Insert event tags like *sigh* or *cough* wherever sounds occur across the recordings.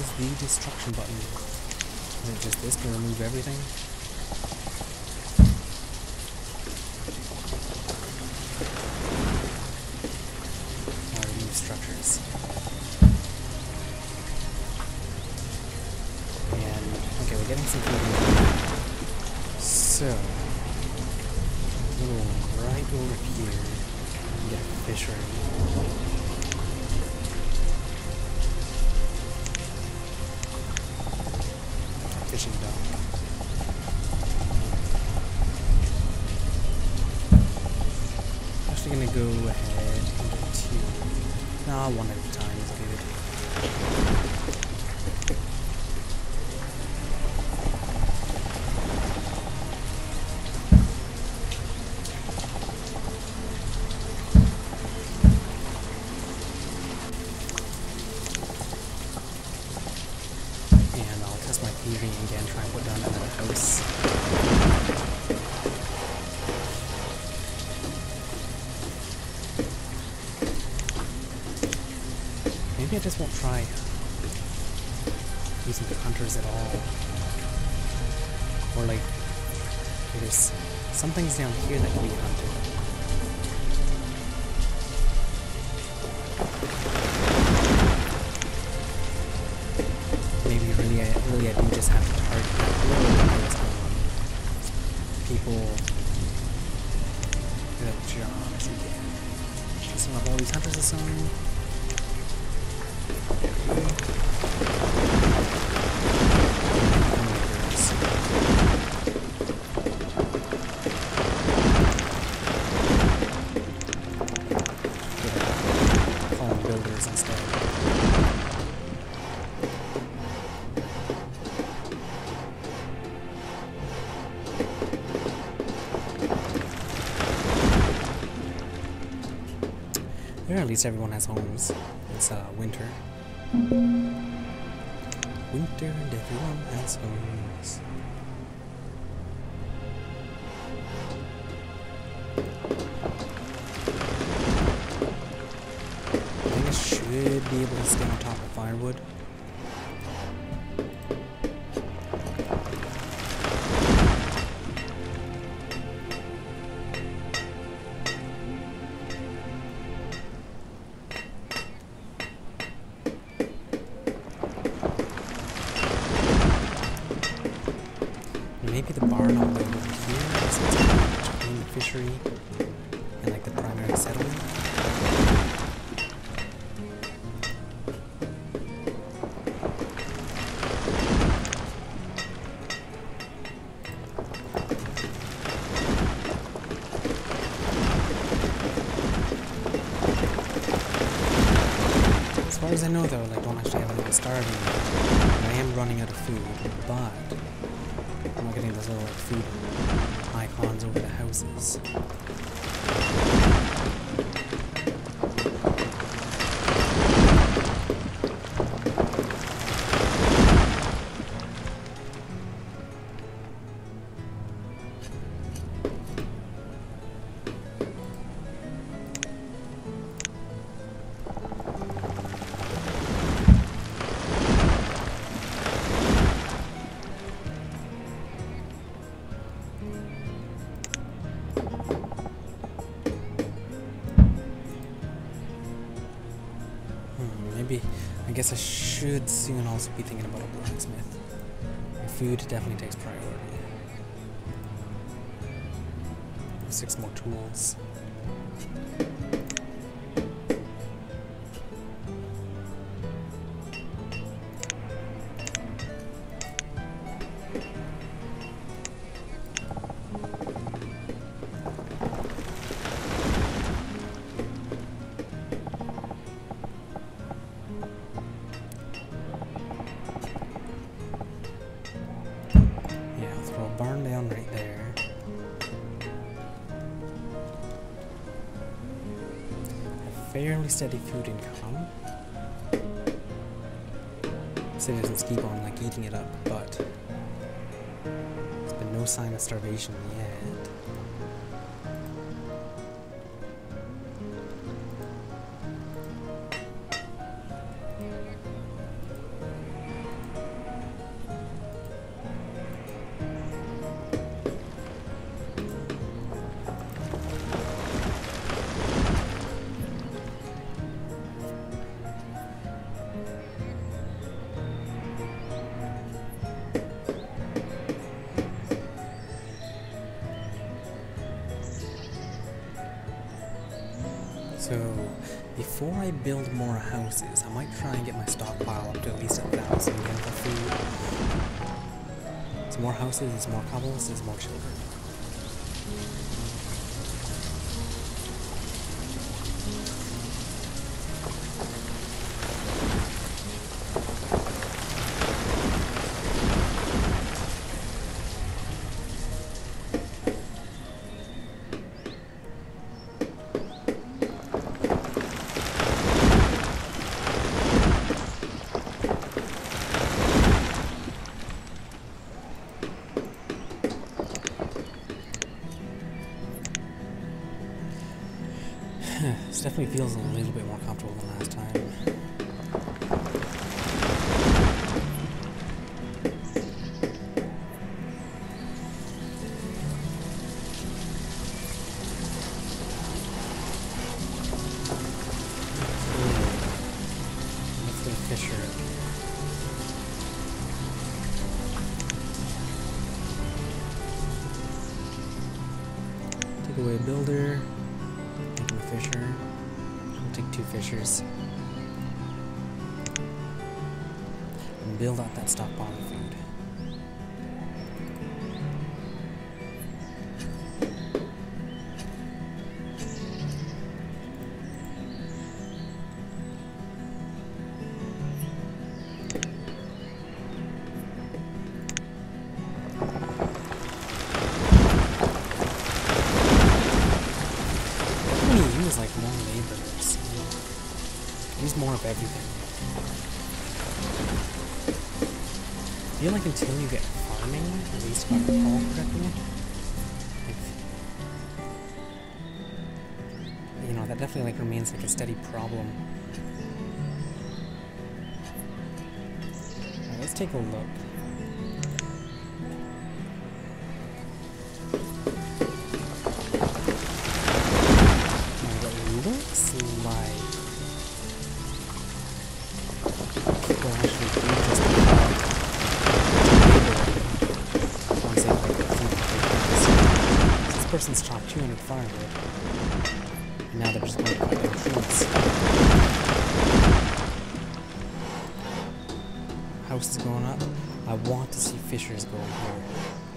is the destruction button? Is it just this to remove everything? Or remove structures. And okay, we're getting some food. in here. So we'll go right over here and get a fishery. Fishing dock. Actually gonna go ahead and get two. Nah, one at a time is good. Again, try and put down another house. Maybe I just won't try using the hunters at all. Or like, there's some things down here that can be hunted. People that jobs again. Just have all these hunters assigned. Call At least everyone has homes. It's uh, winter. Winter and everyone has homes. I think I should be able to stay on top of firewood. Starving. I am running out of food, but I'm not getting those little food icons over the houses. I guess I should soon also be thinking about a blacksmith. Food definitely takes priority. Six more tools. Fairly steady food income. Citizens keep on like eating it up, but there's been no sign of starvation yet. Before I build more houses, I might try and get my stockpile up to at least a thousand again for food. It's more houses, it's more couples, it's more children. Definitely feels a little bit more comfortable than last time. Take away a builder. Fisher. Two fishers. And build out that stockpile of food. Use more of everything. I feel like until you get farming, at least if I recall correctly, like, you know, that definitely like remains like a steady problem. Alright, let's take a look. Looks House is going up. I want to see fishers go here.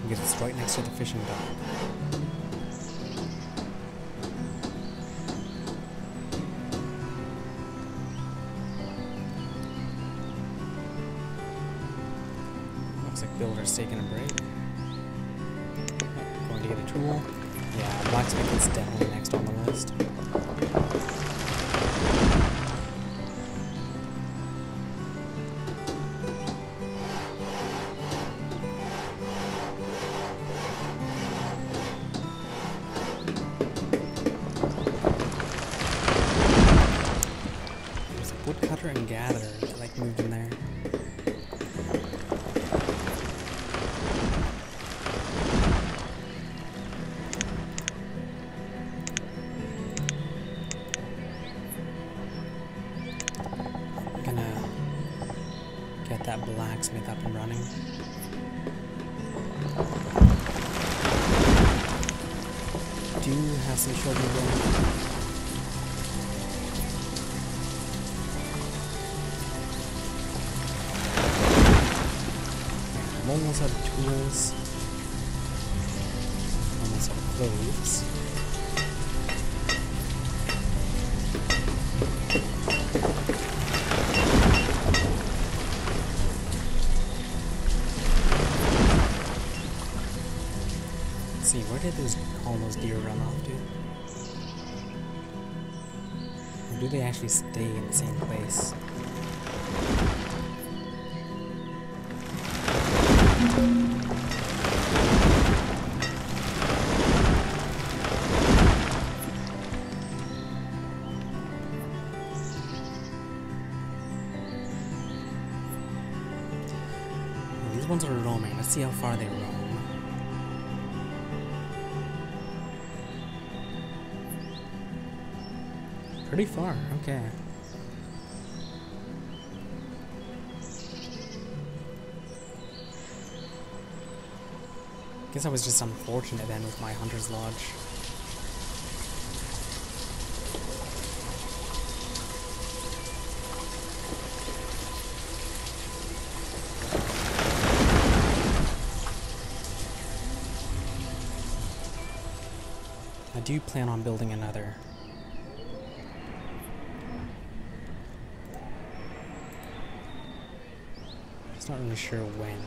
Because it's right next to the fishing dock. Looks like Builder's taking a break. Going to get a tool. Yeah, blacksmith is definitely next on the list. There. gonna get that blacksmith up and running. Do you have some children going. Almost out of tools. Almost out of clothes. See, where did those all those deer run off to? Or do they actually stay in the same place? Are roaming. Let's see how far they roam. Pretty far, okay. Guess I was just unfortunate then with my Hunter's Lodge. Do plan on building another. Just not really sure when.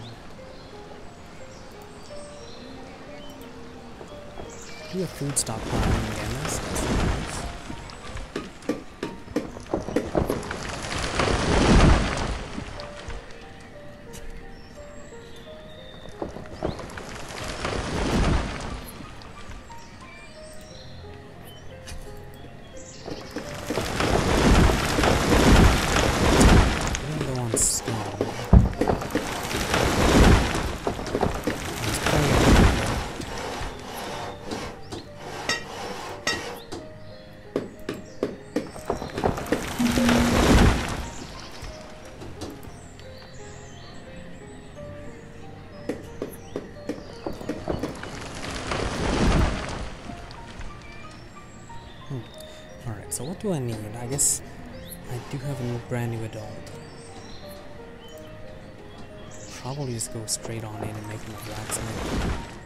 Do a food stockpiling again. That's, that's so what do I need? I guess I do have a brand new adult. Probably just go straight on in and make him a blacksmith.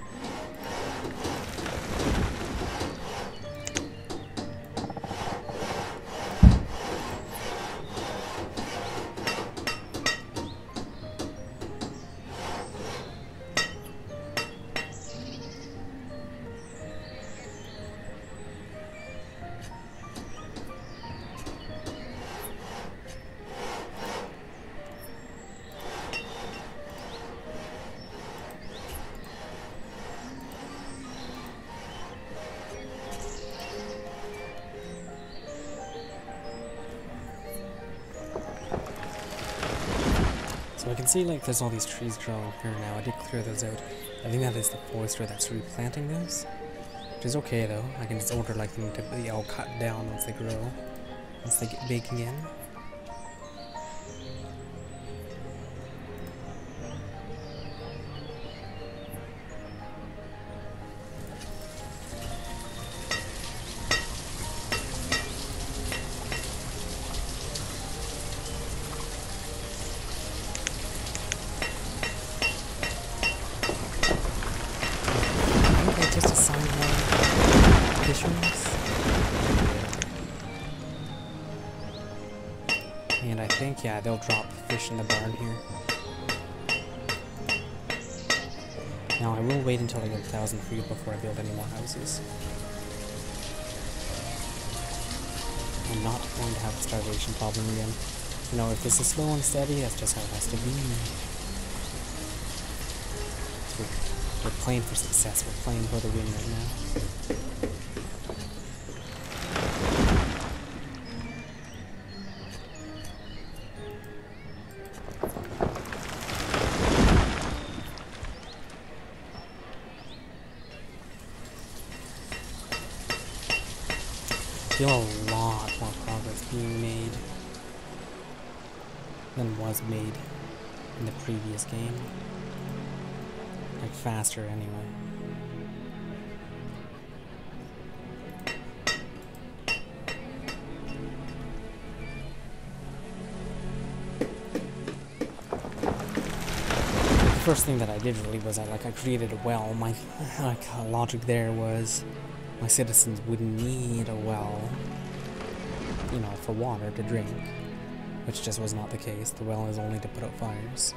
I can see like there's all these trees growing here now. I did clear those out. I think that is the forester that's replanting those. Which is okay though. I can just order like them to be all cut down once they grow. Once they get big again. Think, yeah, they'll drop fish in the barn here. Now I will wait until I get a thousand food before I build any more houses. I'm not going to have a starvation problem again. You know, if this is slow and steady, that's just how it has to be. We're playing for success. We're playing for the win right now. Still a lot more progress being made than was made in the previous game. Like faster anyway. The first thing that I did really was I like I created a well. My *laughs* like logic there was my citizens would need a well, you know, for water to drink, which just was not the case. The well is only to put out fires.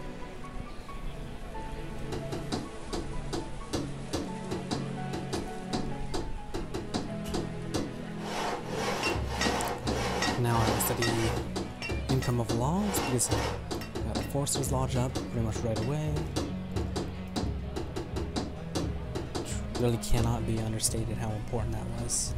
Now I study income of logs because uh, the was lodge up pretty much right away. Really cannot be understated how important that was.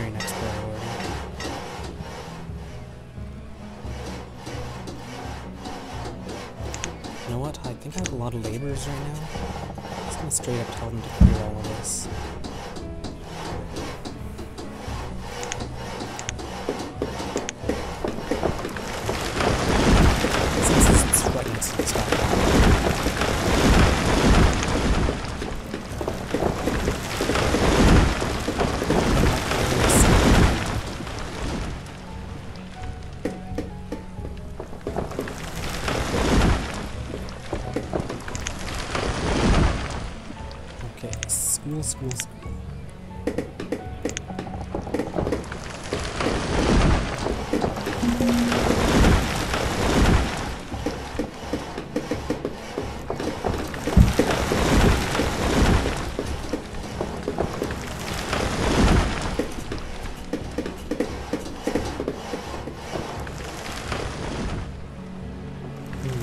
Very next priority. You know what? I think I have a lot of laborers right now. I'm just gonna straight up tell them to clear all of this. School, school. Hmm.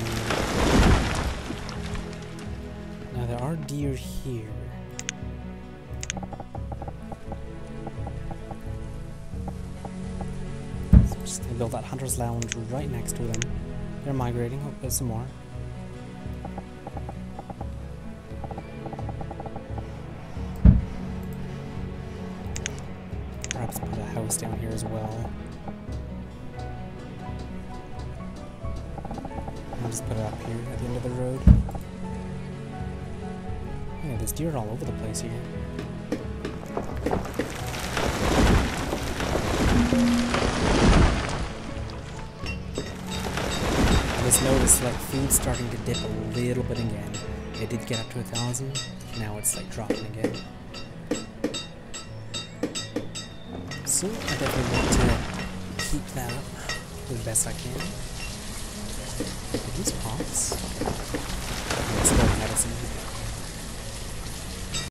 Now there are deer here. Build that hunter's lodge right next to them. They're migrating. Oh, there's some more. Perhaps put a house down here as well. I'll just put it up here at the end of the road. Yeah, there's deer all over the place here. Just like food's starting to dip a little bit again. It did get up to a thousand. Now it's like dropping again. So I definitely want to keep that up the best I can. These pots?